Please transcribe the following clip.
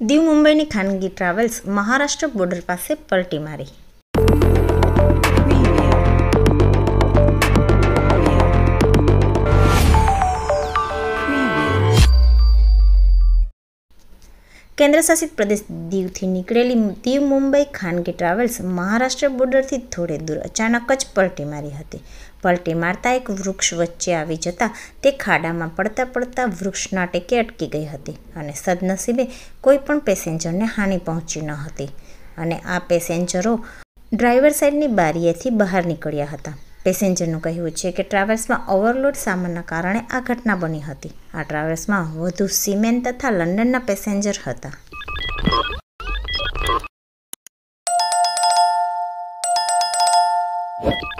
દીવ મુંબઈની ખાનગી travels Maharashtra border પાસે પલટી મારી. કેન્દ્રશાસિત પ્રદેશ દીવથી નીકળેલી દીવ મુંબઈ ખાનગી ટ્રાવેલ્સ મહારાષ્ટ્ર બોર્ડરથી થોડે દૂર અચાનક જ પલટી મારી હતી. પલટી મારતા એક વૃક્ષ વચ્ચે આવી જતા તે ખાડામાં પડતા પડતા વૃક્ષના ટેકે અટકી ગઈ હતી અને સદનસીબે કોઈ પણ પેસેન્જરને હાનિ પહોંચી ન હતી. અને આ પેસેન્જરો ડ્રાઈવર સાઈડની બારીએથી બહાર નીકળ્યા હતા. પેસેન્જરનું કહેવું છે કે ટ્રાવેલ્સમાં ઓવરલોડ સામાનના કારણે આ ઘટના બની હતી આ ટ્રાવેલ્સમાં વધુ સિમેન્ટ તથા લંડનના પેસેન્જર હતા What?